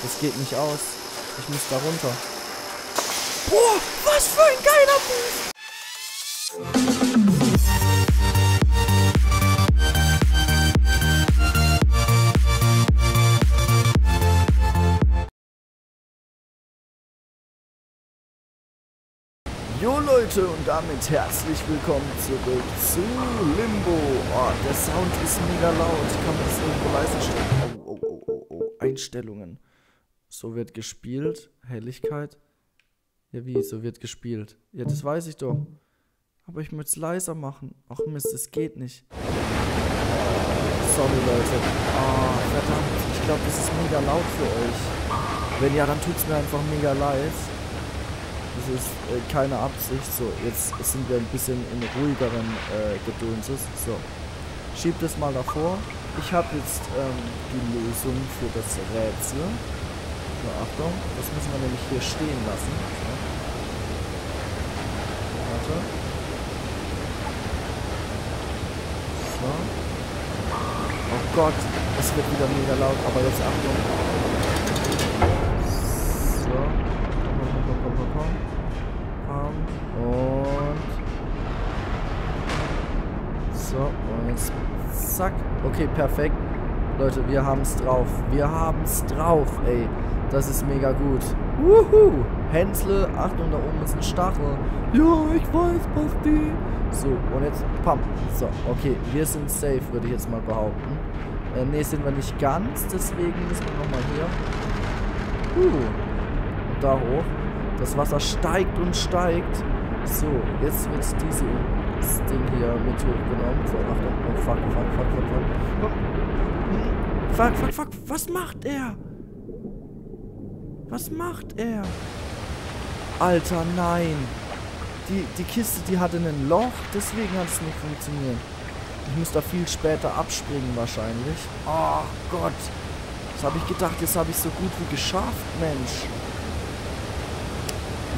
Das geht nicht aus. Ich muss da runter. Boah, was für ein geiler Move! Jo Leute und damit herzlich willkommen zurück zu Limbo. Oh, der Sound ist mega laut. Kann man das irgendwo leise stellen? Oh, oh, oh, oh, oh. Einstellungen. So wird gespielt. Helligkeit. Ja, wie? So wird gespielt. Ja, das weiß ich doch. Aber ich möchte es leiser machen. Ach Mist, es geht nicht. Sorry, Leute. Ah, verdammt. Ich glaube, das ist mega laut für euch. Wenn ja, dann tut es mir einfach mega leid. Das ist äh, keine Absicht. So, jetzt sind wir ein bisschen in ruhigeren äh, Gedönses. So, schiebt es mal davor. Ich habe jetzt ähm, die Lösung für das Rätsel. Achtung, das müssen wir nämlich hier stehen lassen. So. Warte. So. Oh Gott, es wird wieder mega laut, aber jetzt Achtung. So. Komm, komm, komm, komm, komm, komm. Und. So, und jetzt. Zack. Okay, perfekt. Leute, wir haben es drauf. Wir haben es drauf, ey. Das ist mega gut. Wuhu! Hänsle, Achtung, da oben ist ein Stachel. Ja, ich weiß, Basti. So, und jetzt, pam. So, okay, wir sind safe, würde ich jetzt mal behaupten. Äh, ne, sind wir nicht ganz, deswegen müssen wir nochmal hier. Uh. Und da hoch. Das Wasser steigt und steigt. So, jetzt wird dieses Ding hier mit hochgenommen. So, Achtung. Oh, fuck, fuck, fuck, fuck, fuck. Fuck, fuck, fuck. Was macht er? Was macht er? Alter, nein. Die, die Kiste, die hatte ein Loch, deswegen hat es nicht funktioniert. Ich muss da viel später abspringen wahrscheinlich. Oh Gott. Das habe ich gedacht, jetzt habe ich so gut wie geschafft, Mensch.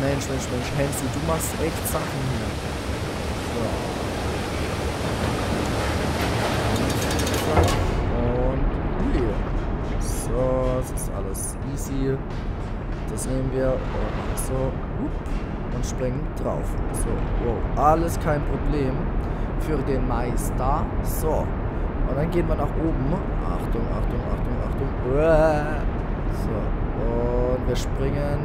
Mensch, Mensch, Mensch. Hänsel, du machst echt Sachen hier. So. Und hier. So, das ist alles easy. Das nehmen wir und so und springen drauf. So, wow. Alles kein Problem für den Meister. So. Und dann gehen wir nach oben. Achtung, Achtung, Achtung, Achtung. So. Und wir springen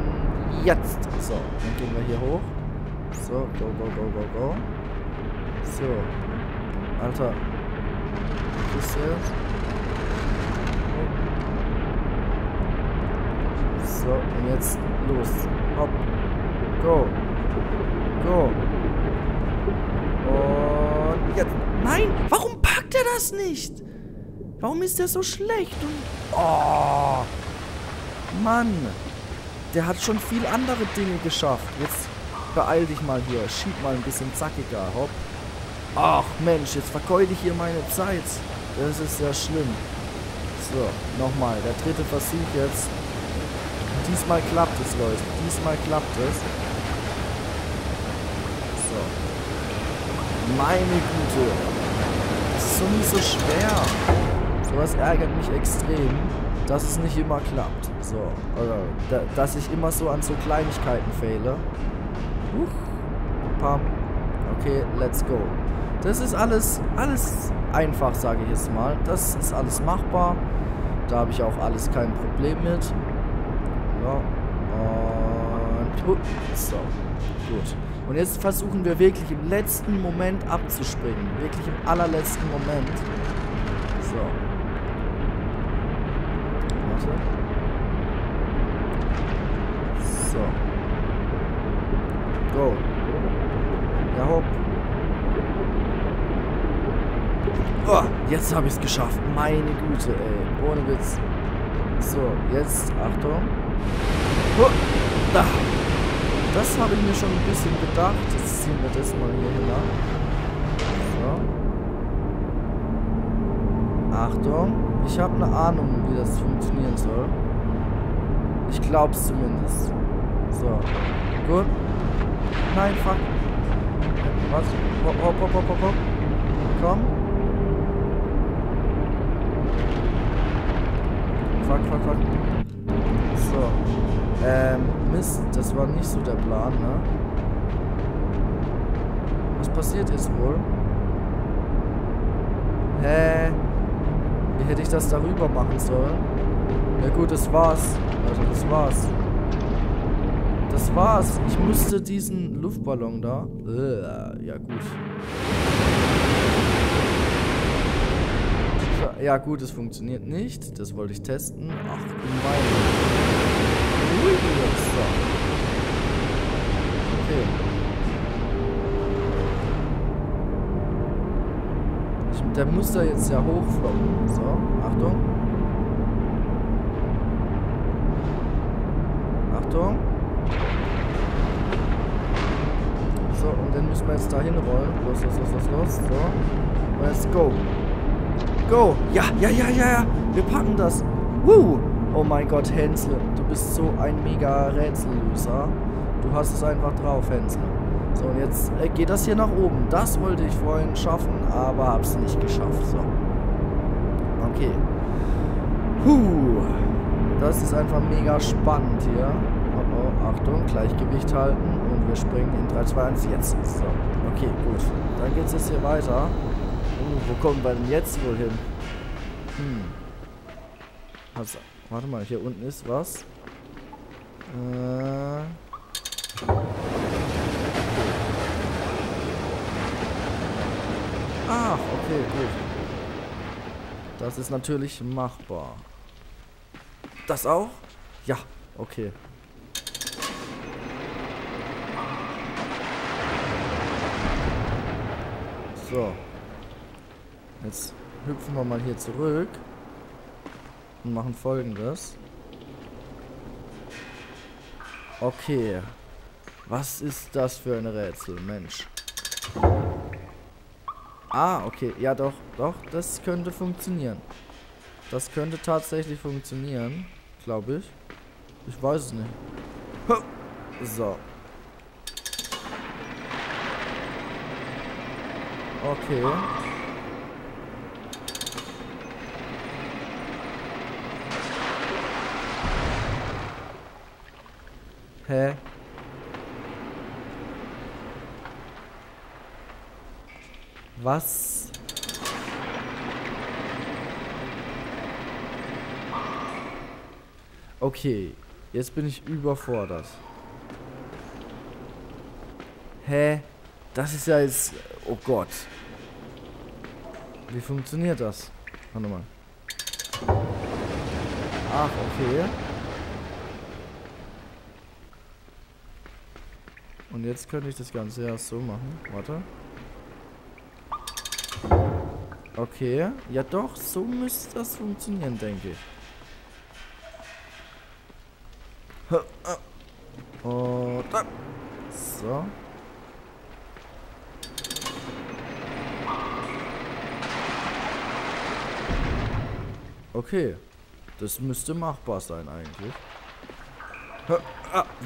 jetzt. So. Dann gehen wir hier hoch. So. Go, go, go, go, go. So. Alter. Kiste. So, und jetzt los. Hopp. Go. Go. Und jetzt. Nein! Warum packt er das nicht? Warum ist der so schlecht? Und, oh. Mann. Der hat schon viel andere Dinge geschafft. Jetzt beeil dich mal hier. Schieb mal ein bisschen zackiger. Hopp. Ach Mensch, jetzt vergeude ich hier meine Zeit. Das ist ja schlimm. So, nochmal. Der dritte Versuch jetzt. Diesmal klappt es, Leute. Diesmal klappt es. So. Meine Güte. Das ist so nicht so schwer. Sowas ärgert mich extrem, dass es nicht immer klappt. So. Oder da, dass ich immer so an so Kleinigkeiten fehle. Huch. Pam. Okay, let's go. Das ist alles, alles einfach, sage ich jetzt mal. Das ist alles machbar. Da habe ich auch alles kein Problem mit. So. Und so. Gut. Und jetzt versuchen wir wirklich im letzten Moment abzuspringen. Wirklich im allerletzten Moment. So. Warte. So. Go. Ja, hopp. Oh, jetzt habe ich es geschafft. Meine Güte, ey. Ohne Witz. So, jetzt, Achtung. Da. Das habe ich mir schon ein bisschen gedacht. Jetzt ziehen wir das mal hier hinein. So. Achtung. Ich habe eine Ahnung, wie das funktionieren soll. Ich glaube es zumindest. So. Gut. Nein, fuck. Was? Hopp, hopp, hopp, hopp, hopp. Komm. Fuck, fuck, fuck. Ähm, Mist, das war nicht so der Plan, ne? Was passiert ist wohl? Hä? Wie hätte ich das darüber machen sollen? Ja gut, das war's. Also das war's. Das war's. Ich musste diesen Luftballon da. Äh, ja gut. Ja gut, es funktioniert nicht. Das wollte ich testen. Ach, gemein. Okay. Ich, der muss da jetzt ja hochfloppen. So, Achtung. Achtung. So, und dann müssen wir jetzt da hinrollen. Los, los, los, los, los. So. Let's go. Go. Ja, ja, ja, ja, ja. Wir packen das. Woo. Oh mein Gott, Hänsle. Du bist so ein mega Rätsellöser. Du hast es einfach drauf, Hänsle. So, und jetzt äh, geht das hier nach oben. Das wollte ich vorhin schaffen, aber hab's nicht geschafft. So. Okay. Puh. Das ist einfach mega spannend hier. Oh, oh, Achtung, Gleichgewicht halten. Und wir springen in 3, 2, 1, jetzt. So. Okay, gut. Dann geht's jetzt hier weiter. Uh, wo kommen wir denn jetzt wohl hin? Hm. Also, warte mal, hier unten ist was. Äh. Ach, okay, gut. Das ist natürlich machbar. Das auch? Ja, okay. So. Jetzt hüpfen wir mal hier zurück und machen folgendes. Okay. Was ist das für ein Rätsel, Mensch? Ah, okay. Ja, doch, doch, das könnte funktionieren. Das könnte tatsächlich funktionieren, glaube ich. Ich weiß es nicht. So. Okay. Hä? Was? Okay, jetzt bin ich überfordert. Hä? Das ist ja jetzt... Oh Gott. Wie funktioniert das? Warte mal. Ach, okay. Und jetzt könnte ich das Ganze ja so machen. Warte. Okay. Ja doch, so müsste das funktionieren, denke ich. Und dann. So. Okay. Das müsste machbar sein eigentlich.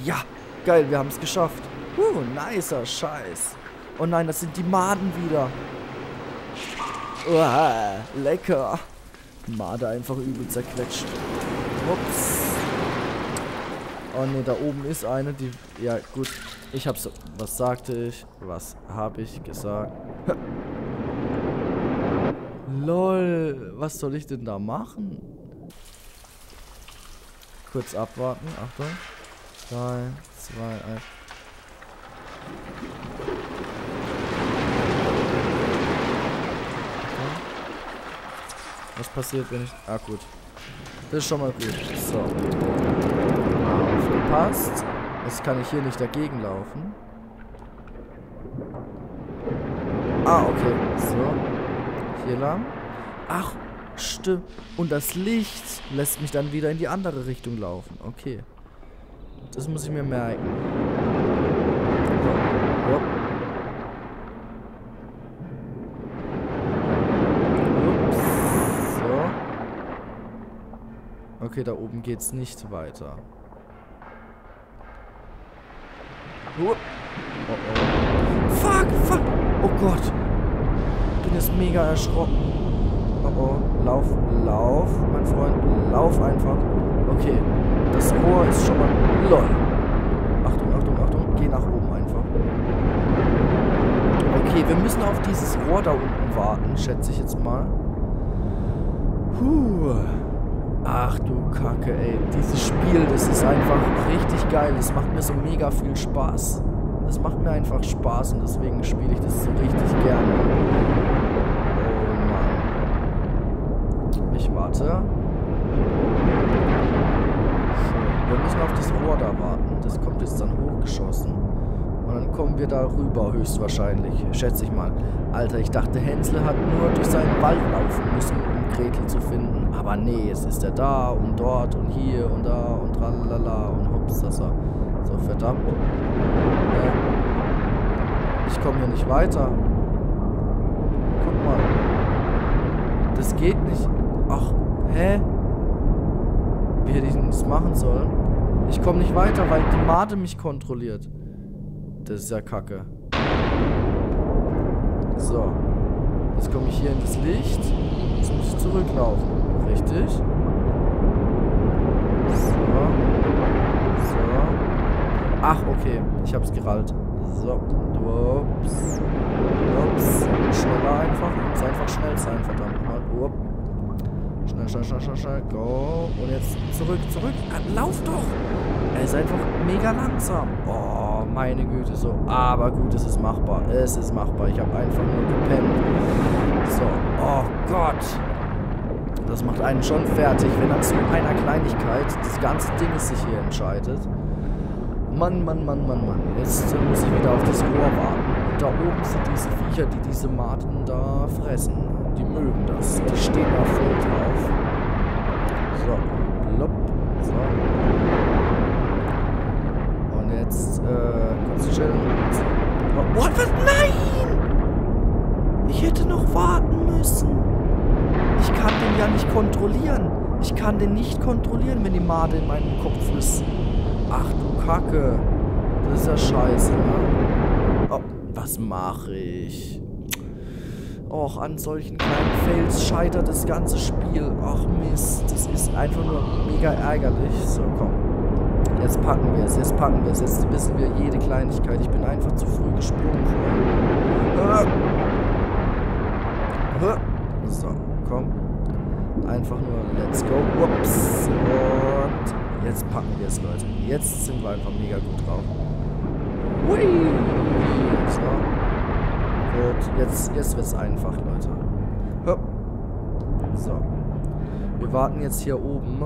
Ja, geil, wir haben es geschafft. Uh, nicer Scheiß. Oh nein, das sind die Maden wieder. Uah, lecker. Made einfach übel zerquetscht. Ups. Oh ne, da oben ist eine, die... Ja, gut. Ich hab's... Was sagte ich? Was habe ich gesagt? LOL. Was soll ich denn da machen? Kurz abwarten. Achtung. 3, 2, 1. Was passiert, wenn ich... Ah, gut. Das ist schon mal gut. So. Aufgepasst. Jetzt kann ich hier nicht dagegen laufen. Ah, okay. So. Hier lang. Ach, stimmt. Und das Licht lässt mich dann wieder in die andere Richtung laufen. Okay. Das muss ich mir merken. So. Hopp. Okay, da oben geht's nicht weiter. Oh, oh. Fuck, fuck. Oh Gott. Bin jetzt mega erschrocken. Oh oh. Lauf, lauf, mein Freund. Lauf einfach. Okay. Das Rohr ist schon mal... LOL. Achtung, Achtung, Achtung. Geh nach oben einfach. Okay, wir müssen auf dieses Rohr da unten warten, schätze ich jetzt mal. Puh. Ach du Kacke, ey. Dieses Spiel, das ist einfach richtig geil. Es macht mir so mega viel Spaß. Es macht mir einfach Spaß und deswegen spiele ich das so richtig gerne. Oh Mann. Ich warte. So, wir müssen auf das Rohr da warten. Das kommt jetzt dann hochgeschossen. Und dann kommen wir da rüber, höchstwahrscheinlich. Schätze ich mal. Alter, ich dachte, Hänsel hat nur durch seinen Wald laufen müssen, um Gretel zu finden. Aber nee, es ist er da und dort und hier und da und tralala und hopsasa. So, verdammt. Äh, ich komme hier nicht weiter. Guck mal. Das geht nicht. Ach, hä? Wie hätte ich denn das machen sollen? Ich komme nicht weiter, weil die Made mich kontrolliert. Das ist ja kacke. So. Jetzt komme ich hier in das Licht. Jetzt muss ich zurücklaufen. Richtig? So. So. Ach, okay. Ich hab's gerallt. So. Ups. Ups. Schneller einfach. Muss einfach schnell sein, verdammt mal. Up. Schnell, schnell, schnell, schnell, schnell. Go. Und jetzt zurück, zurück. Ah, lauf doch. Er ist einfach mega langsam. Oh, meine Güte, so. Aber gut, es ist machbar. Es ist machbar. Ich habe einfach nur gepennt. So. Oh Gott. Das macht einen schon fertig, wenn an so einer Kleinigkeit das ganze Ding sich hier entscheidet. Mann, Mann, Mann, Mann, Mann. Jetzt muss ich wieder auf das Rohr warten. Und da oben sind diese Viecher, die diese Maten da fressen. Die mögen das. Die stehen da voll drauf. So. Blop. So. Und jetzt, äh, kurz chillen. Oh, what? Was? Nein! Ich hätte noch warten müssen. Ich kann den ja nicht kontrollieren. Ich kann den nicht kontrollieren, wenn die Made in meinem Kopf ist. Ach du Kacke. Das ist ja scheiße, ne? Oh, was mache ich? Och, an solchen kleinen Fails scheitert das ganze Spiel. Ach Mist, das ist einfach nur mega ärgerlich. So, komm. Jetzt packen wir es, jetzt packen wir es. Jetzt wissen wir jede Kleinigkeit. Ich bin einfach zu früh gesprungen vorhin. So, komm. Einfach nur let's go. Ups. Und jetzt packen wir es, Leute. Jetzt sind wir einfach mega gut drauf. Hui. So. Gut, jetzt, jetzt wird es einfach, Leute. So. Wir warten jetzt hier oben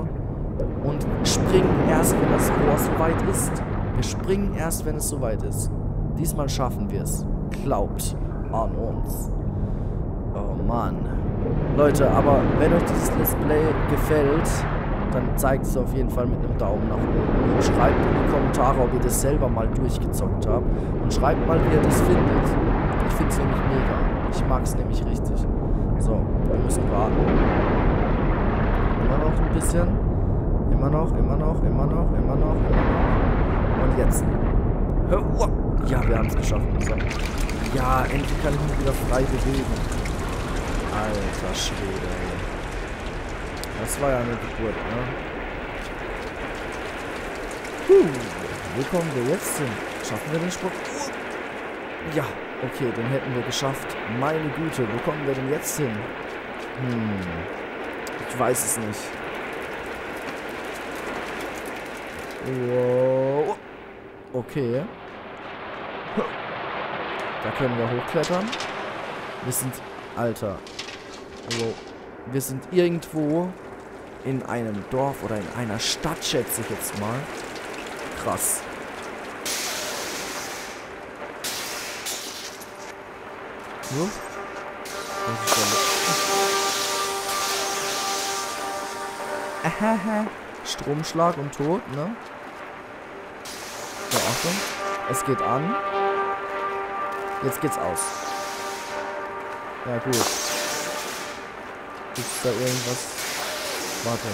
und springen erst, wenn das Rohr soweit ist. Wir springen erst, wenn es soweit ist. Diesmal schaffen wir es. Glaubt an uns. Oh Mann. Leute, aber wenn euch dieses Let's Play gefällt, dann zeigt es auf jeden Fall mit einem Daumen nach oben. Und schreibt in die Kommentare, ob ihr das selber mal durchgezockt habt. Und schreibt mal, wie ihr das findet. Ich finde es nämlich mega. Ich mag es nämlich richtig. So, wir müssen warten. Immer noch ein bisschen. Immer noch, immer noch, immer noch, immer noch, immer noch. Und jetzt. Ja, wir haben es geschafft. So. Ja, endlich kann ich mich wieder frei bewegen. Alter Schwede, ey. Das war ja eine Geburt, ne? Puh, wo kommen wir jetzt hin? Schaffen wir den Sprung? Ja, okay, den hätten wir geschafft. Meine Güte, wo kommen wir denn jetzt hin? Hm, ich weiß es nicht. Wow. Okay. Da können wir hochklettern. Wir sind... Alter. Wow. Wir sind irgendwo in einem Dorf oder in einer Stadt, schätze ich jetzt mal. Krass. So. Ahaha. Stromschlag und Tod, ne? So, Achtung. Es geht an. Jetzt geht's aus. Ja, gut. Gibt's da irgendwas? Warte.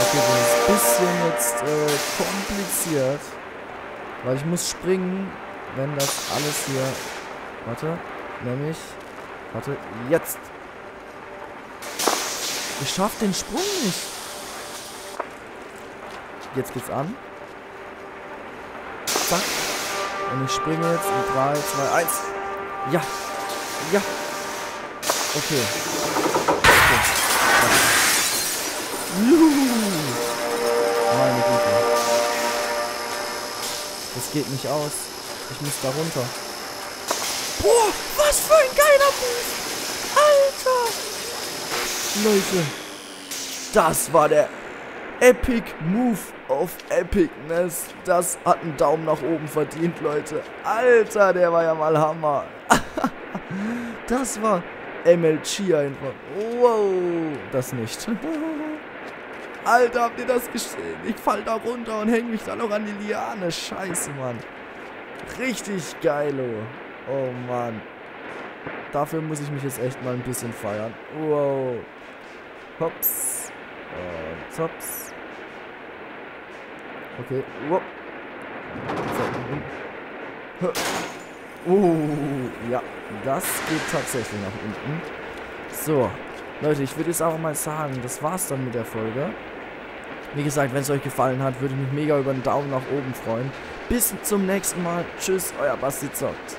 Okay, das ist ein bisschen jetzt äh, kompliziert. Weil ich muss springen, wenn das alles hier... Warte. Nämlich... Warte. Jetzt. Ich schaff den Sprung nicht. Jetzt geht's an. Zack. Und ich springe jetzt in 3, 2, 1. Ja. Ja. Okay. okay. Juhu. Meine Güte. Das geht nicht aus. Ich muss da runter. Boah, was für ein geiler Move. Alter. Leute. Das war der Epic Move of Epicness. Das hat einen Daumen nach oben verdient, Leute. Alter, der war ja mal Hammer. das war MLG einfach. Wow. Das nicht. Alter, habt ihr das gesehen? Ich fall da runter und häng mich da noch an die Liane. Scheiße, Mann. Richtig geil, oh. Oh, Mann. Dafür muss ich mich jetzt echt mal ein bisschen feiern. Wow. Hops. Und hops. Okay. Wow. So. Uh, ja, das geht tatsächlich nach unten. So, Leute, ich würde jetzt auch mal sagen, das war's dann mit der Folge. Wie gesagt, wenn es euch gefallen hat, würde ich mich mega über einen Daumen nach oben freuen. Bis zum nächsten Mal. Tschüss, euer Basti zockt.